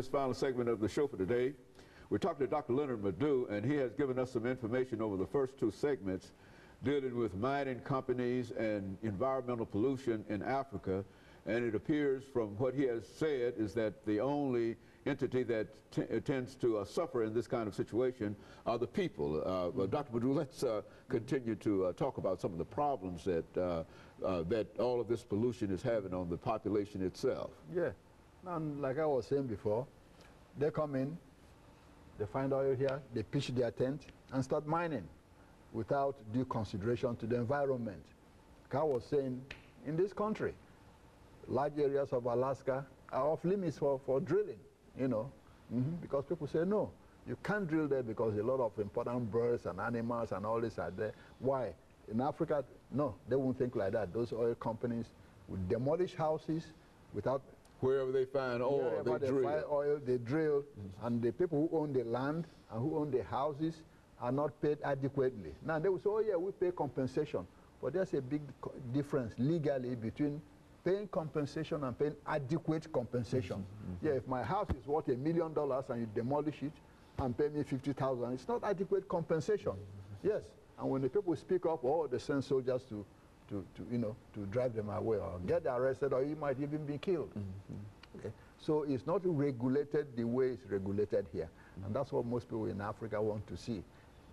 this final segment of the show for today. We're talking to Dr. Leonard Madu, and he has given us some information over the first two segments dealing with mining companies and environmental pollution in Africa. And it appears from what he has said is that the only entity that tends to uh, suffer in this kind of situation are the people. Uh, well, Dr. Madu, let's uh, continue to uh, talk about some of the problems that, uh, uh, that all of this pollution is having on the population itself. Yeah. And like I was saying before, they come in, they find oil here, they pitch their tent and start mining without due consideration to the environment. Like I was saying, in this country, large areas of Alaska are off limits for, for drilling, you know, mm -hmm, because people say, no, you can't drill there because a lot of important birds and animals and all this are there. Why? In Africa, no, they won't think like that. Those oil companies would demolish houses without Wherever they find oil, they, they drill. Oil, they drill, mm -hmm. and the people who own the land and who own the houses are not paid adequately. Now they will say, oh yeah, we pay compensation. But there's a big difference legally between paying compensation and paying adequate compensation. Mm -hmm. Yeah, if my house is worth a million dollars and you demolish it and pay me 50,000, it's not adequate compensation. Mm -hmm. Yes, and when the people speak up, oh, they send soldiers to to, to, you know, to drive them away or get arrested or you might even be killed. Mm -hmm. okay? So it's not regulated the way it's regulated here. Mm -hmm. And that's what most people in Africa want to see.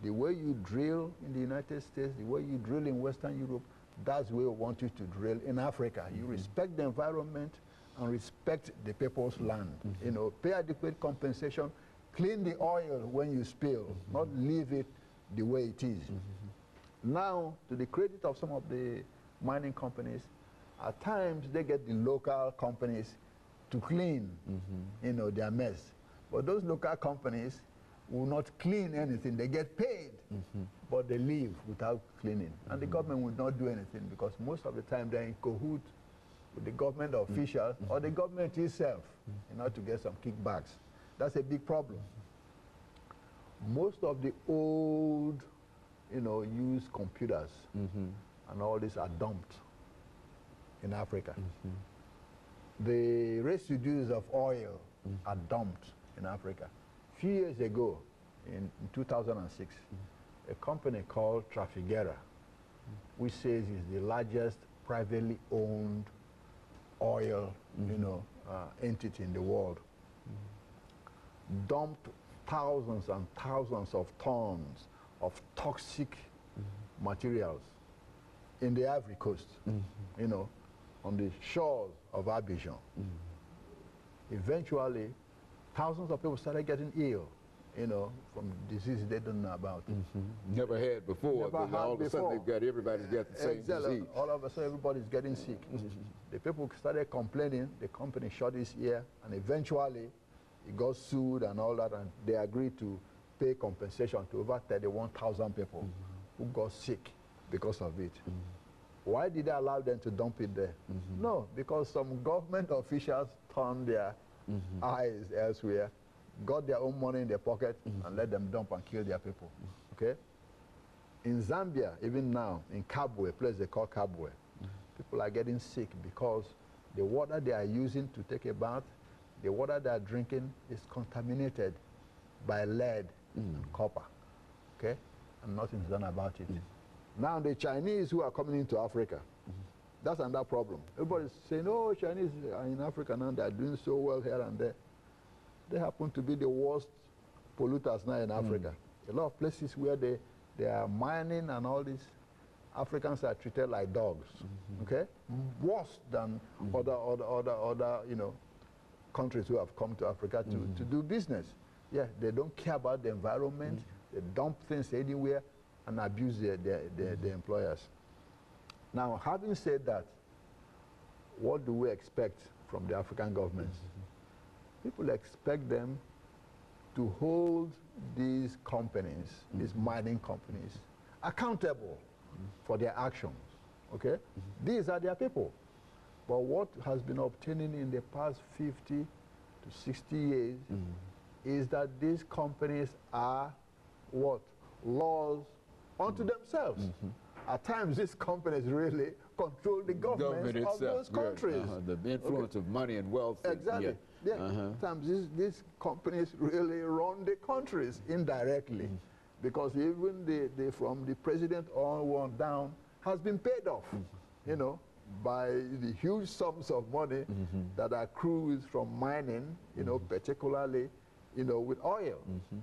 The way you drill in the United States, the way you drill in Western Europe, that's the way we want you to drill in Africa. You mm -hmm. respect the environment and respect the people's land. Mm-hmm. You know, pay adequate compensation, clean the oil when you spill, mm-hmm. not leave it the way it is. Now, to the credit of some of the mining companies, at times they get the local companies to clean, mm -hmm. you know, their mess. But those local companies will not clean anything. They get paid, mm -hmm. but they leave without cleaning. And mm -hmm. the mm-hmm. government will not do anything because most of the time they're in cahoot with the government official mm-hmm. or the government itself in order to get some kickbacks. That's a big problem. Most of the old you know, use computers mm -hmm. and all this are dumped in Africa. Mm -hmm. The residues of oil mm -hmm. are dumped in Africa. A few years ago, in, in 2006, a company called Trafigura, which says is the largest privately owned oil, you know, uh, entity in the world, dumped thousands and thousands of tons of toxic mm -hmm. materials in the Ivory Coast, mm -hmm. you know, on the shores of Abidjan. Mm -hmm. Eventually, thousands of people started getting ill, you know, from diseases they don't know about. Never had before. Never had all of a sudden they've got, everybody's got the same exactly. disease. All of a sudden everybody's getting sick. the people started complaining, the company shut its ear, and eventually it got sued and all that, and they agreed to pay compensation to over 31,000 people mm -hmm. who got sick because of it. Mm -hmm. Why did they allow them to dump it there? Mm -hmm. No, because some government officials turned their mm-hmm. eyes elsewhere, got their own money in their pocket, mm-hmm. and let them dump and kill their people. Mm-hmm. Okay? In Zambia, even now, in Kabwe, a place they call Kabwe, people are getting sick because the water they are using to take a bath, the water they are drinking is contaminated by lead. And copper. Okay? And nothing's done about it. Mm. Now the Chinese who are coming into Africa, mm. that's another problem. Everybody's saying, oh, Chinese are in Africa now, they're doing so well here and there. They happen to be the worst polluters now in Africa. A lot of places where they, they are mining and all this, Africans are treated like dogs, mm -hmm. okay? Worse than mm -hmm. other, other, other, other, you know, countries who have come to Africa to, mm -hmm. to do business. Yeah, they don't care about the environment. Mm -hmm. They dump things anywhere and abuse their, their, their, their employers. Now, having said that, what do we expect from the African governments? Mm -hmm. People expect them to hold these companies, mm -hmm. these mining companies, accountable mm -hmm. for their actions. Okay? These are their people. But what has been obtaining in the past 50 to 60 years is that these companies are what? Laws unto mm. themselves. Mm -hmm. At times, these companies really control the government, government of those countries. uh -huh. The influence okay. of money and wealth. Exactly. Yeah. Yeah, Uh-huh. sometimes these, these companies really run the countries indirectly Mm-hmm. because even the, the, from the president on down has been paid off, Mm-hmm. you know, by the huge sums of money Mm-hmm. that accrues from mining, you know, particularly, you know, with oil. Mm-hmm.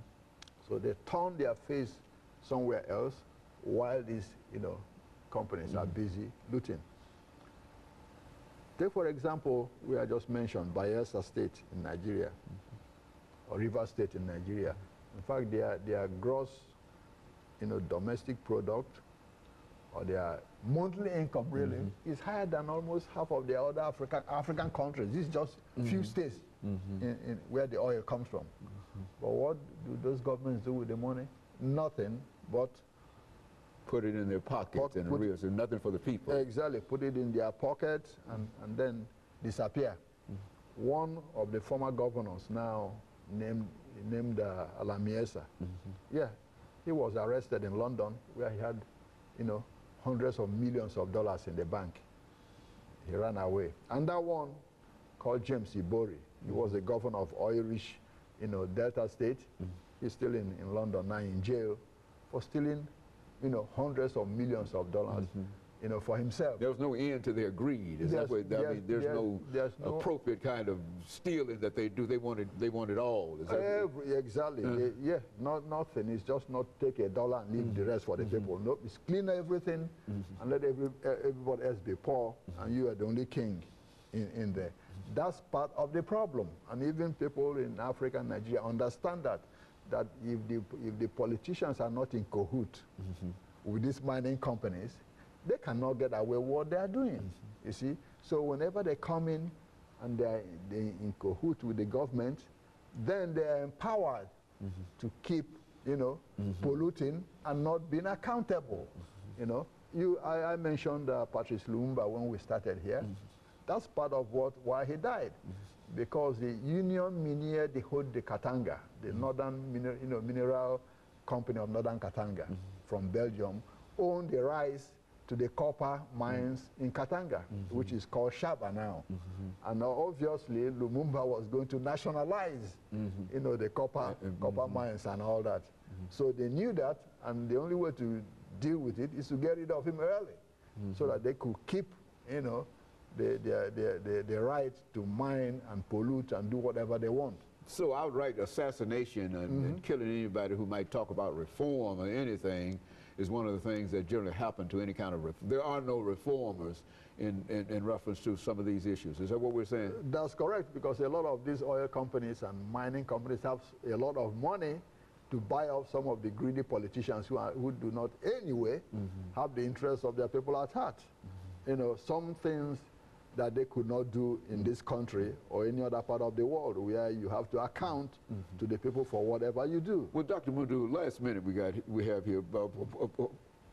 So they turn their face somewhere else while these, you know, companies are busy looting. Take, for example, we I just mentioned Bayelsa State in Nigeria, or River State in Nigeria. In fact, their, their gross, you know, domestic product, or their monthly income really, mm-hmm. is higher than almost half of the other African, African countries. This is just mm-hmm. few states mm-hmm. in, in where the oil comes from. But what do those governments do with the money? Nothing but Put it in their pockets Put- and real, so nothing for the people. Exactly, put it in their pockets and, and then disappear. One of the former governors now named, named uh, Alamieyeseigha, yeah, he was arrested in London where he had, you know, hundreds of millions of dollars in the bank. He ran away. And that one called James Ibori, he was the governor of oil-rich, you know, Delta State. Mm. He's still in, in London now in jail for stealing, you know, hundreds of millions of dollars, mm-hmm. You know, for himself. There was no end to their greed. Is that There's- what, I there's- mean, there's, there's- no, there's no- appropriate kind of stealing that they do. They wanted, they wanted all. Is that Every, exactly. Uh-huh. They- yeah, not nothing. It's just not take a dollar and leave the mm-hmm. rest for the mm-hmm. people. No, it's clean everything mm-hmm. and let every, everybody else be poor, and you are the only king in, in there. That's part of the problem. And even people in Africa and Nigeria understand that, that if the, if the politicians are not in cahoot with these mining companies, they cannot get away with what they are doing. You see? So whenever they come in and they are they in cahoot with the government, then they are empowered to keep, you know, polluting and not being accountable. You know, you, I, I mentioned uh, Patrice Lumumba when we started here. That's part of what why he died, because the Union Minière de Haute de Katanga, the northern miner, you know, mineral company of northern Katanga from Belgium, owned the rights to the copper mines in Katanga, which is called Shaba now. Mm-hmm. And now obviously Lumumba was going to nationalize, mm-hmm. you know, the copper, copper mm-hmm. mines and all that. So they knew that, and the only way to deal with it is to get rid of him early, so that they could keep, you know, the, the, the, the, the right to mine and pollute and do whatever they want. So outright assassination and, and killing anybody who might talk about reform or anything is one of the things that generally happen to any kind of. Ref- there are no reformers in, in, in reference to some of these issues. Is that what we're saying? That's correct, because a lot of these oil companies and mining companies have a lot of money to buy off some of the greedy politicians who, are, who do not anyway mm-hmm. have the interests of their people at heart. Mm-hmm. You know, some things that they could not do in this country or any other part of the world where you have to account to the people for whatever you do. Well, Dr. Madu, last minute we got we have here.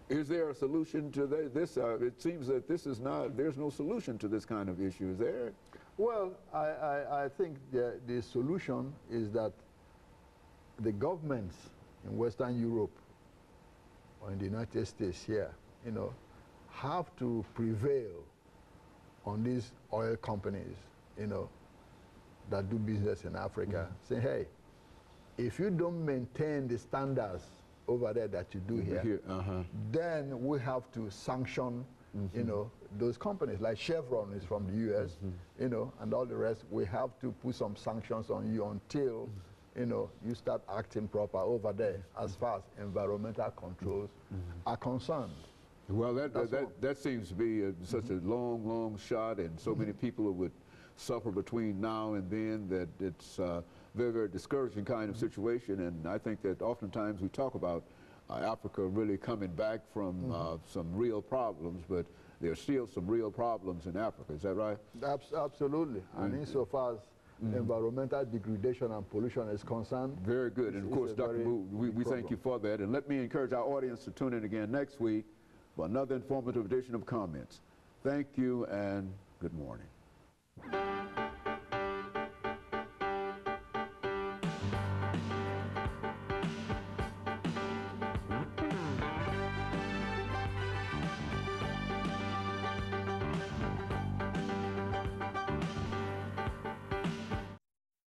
Is there a solution to this? Uh, it seems that this is not. There's no solution to this kind of issue. Is there? Well, I, I, I think the, the solution is that the governments in Western Europe or in the United States here, you know, have to prevail on these oil companies, you know, that do business in Africa. Mm-hmm. Say, hey, if you don't maintain the standards over there that you do here, Here, uh-huh. then we have to sanction, mm-hmm. you know, those companies. Like Chevron is from the U.S., mm-hmm. you know, and all the rest. We have to put some sanctions on you until, you know, you start acting proper over there as far as environmental controls are concerned. Well, that that, that, that seems to be a, such a mm-hmm. long, long shot, and so many mm-hmm. people would suffer between now and then that it's a very, very discouraging kind of mm-hmm. situation. And I think that oftentimes we talk about uh, Africa really coming back from uh, some real problems, but there are still some real problems in Africa. Is that right? Abs- absolutely. And insofar as environmental degradation and pollution is concerned, Very good. And of course, Dr. Moo, we, we thank you for that. And let me encourage our audience to tune in again next week for another informative edition of Comments. Thank you and good morning.